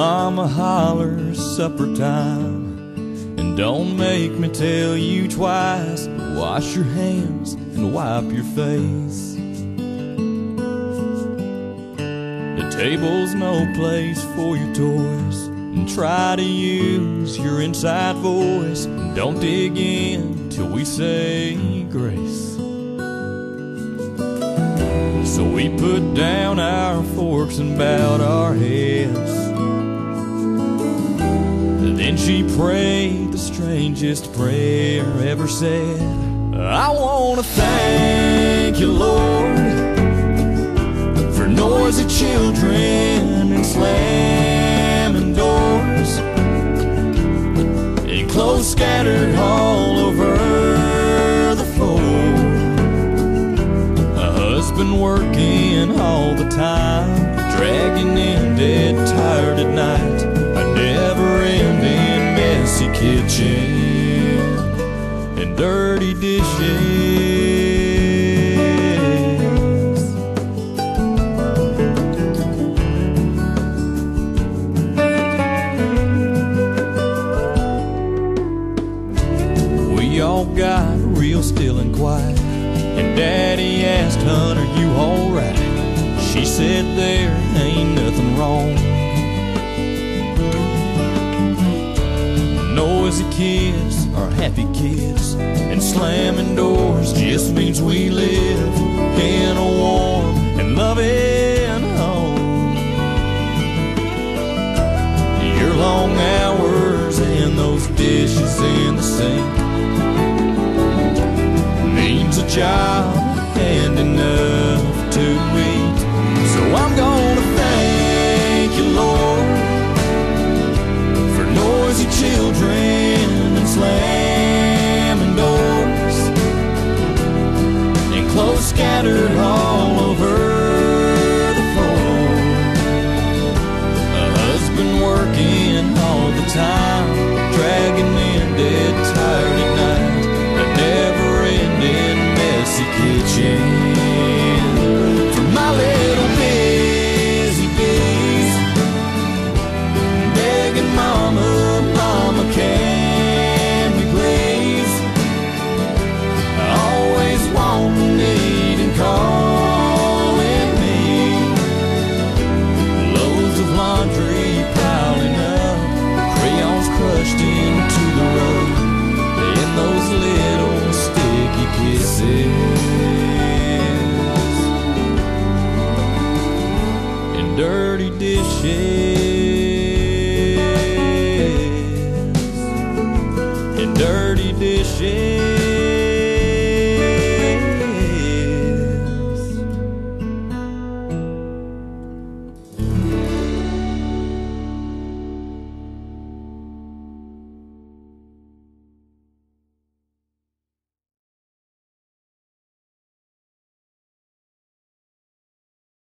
mama hollers supper time. And don't make me tell you twice. Wash your hands and wipe your face. The table's no place for your toys. And try to use your inside voice. And don't dig in till we say grace. So we put down our forks and bowed our heads. She prayed the strangest prayer ever said. I want to thank you, Lord, for noisy children and slamming doors and clothes scattered all over the floor. A husband working all the time, dragging in dead tired at night. A never kitchen and dirty dishes. We all got real still and quiet. And Daddy asked Hunter, you alright? She said there ain't nothing wrong. Kids are happy kids, and slamming doors just means we live in a warm and loving home. Your long hours and those dishes in the sink means a job